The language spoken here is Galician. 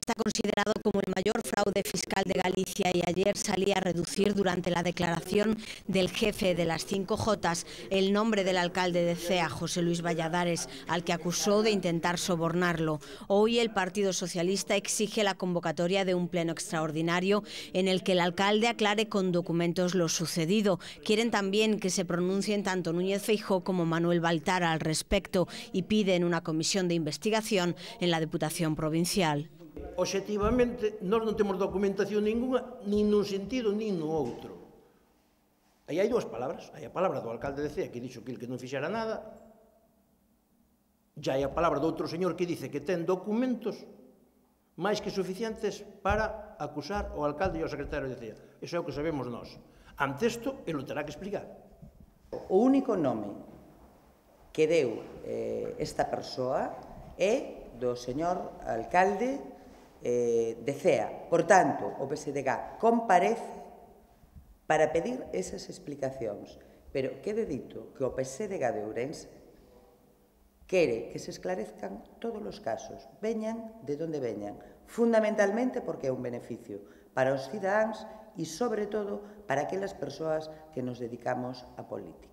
Está considerado como el mayor fraude fiscal de Galicia y ayer salía a reducir durante la declaración del jefe de las 5J el nombre del alcalde de CEA, José Luis Valladares, al que acusó de intentar sobornarlo. Hoy el Partido Socialista exige la convocatoria de un pleno extraordinario en el que el alcalde aclare con documentos lo sucedido. Quieren también que se pronuncien tanto Núñez Feijó como Manuel Baltar al respecto y piden una comisión de investigación en la Diputación Provincial. obxectivamente, nós non temos documentación ninguna, nin nun sentido, nin no outro. Aí hai dúas palabras. Hai a palabra do alcalde de Cea que dixo que el que non fixera nada. já hai a palabra do outro señor que dice que ten documentos máis que suficientes para acusar o alcalde e o secretario de Cea. Eso é o que sabemos nós. Ante isto, el o terá que explicar. O único nome que deu eh, esta persoa é do señor alcalde eh, de CEA. Por tanto, o PSDG comparece para pedir esas explicacións. Pero quede dito que o PSDG de Ourense quere que se esclarezcan todos os casos, veñan de donde veñan, fundamentalmente porque é un beneficio para os cidadáns e, sobre todo, para aquelas persoas que nos dedicamos á política.